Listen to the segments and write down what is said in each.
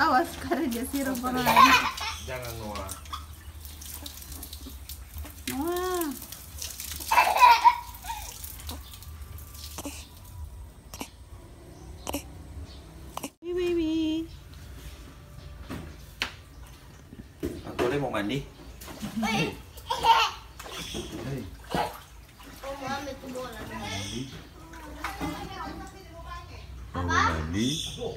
Awas kerja sirup orang lain. Jangan Noah. Mau mandi. Hey. Hey. Oh,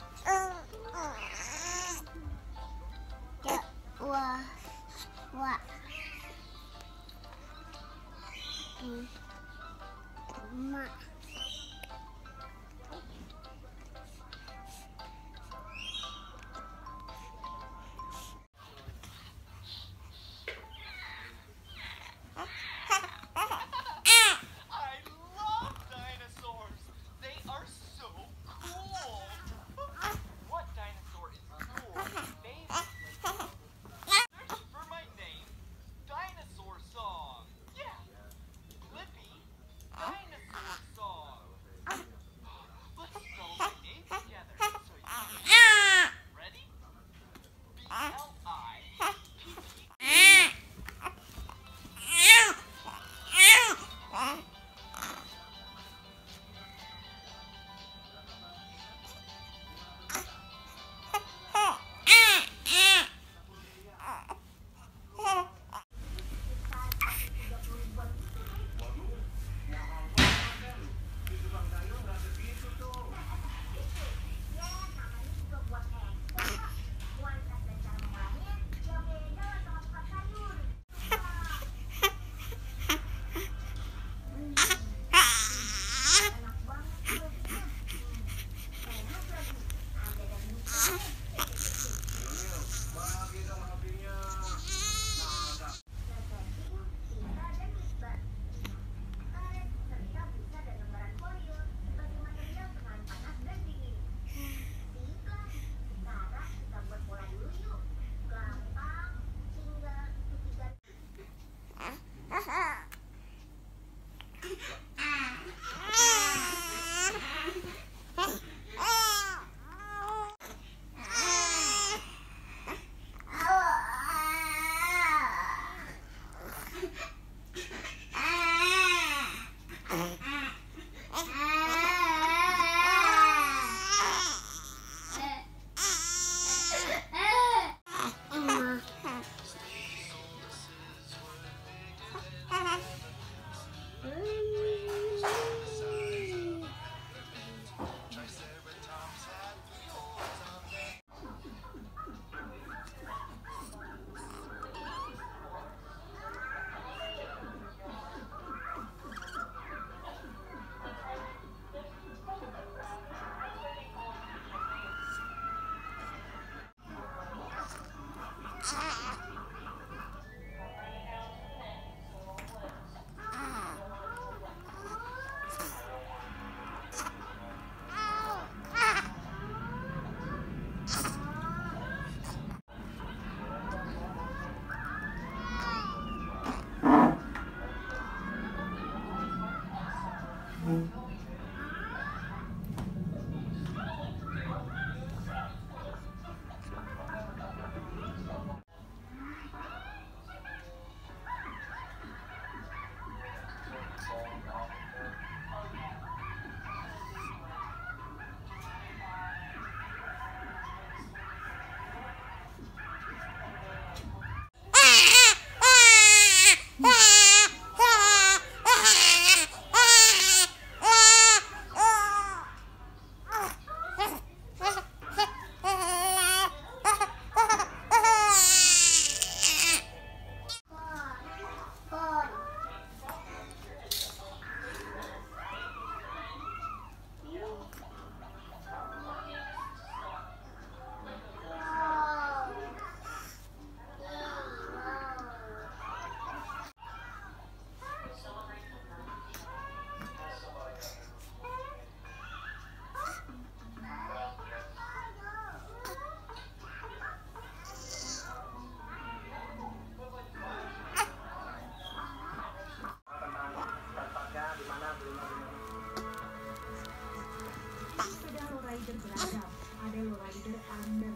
Hey!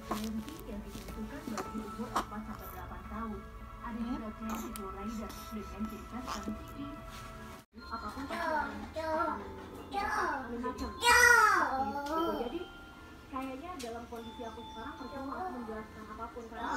20 yang diperuntukkan bagi umur 4 sampai 8 tahun. Ada juga. Apa pun. Jadi kayaknya dalam kondisi aku sekarang aku menjelaskan apa pun karena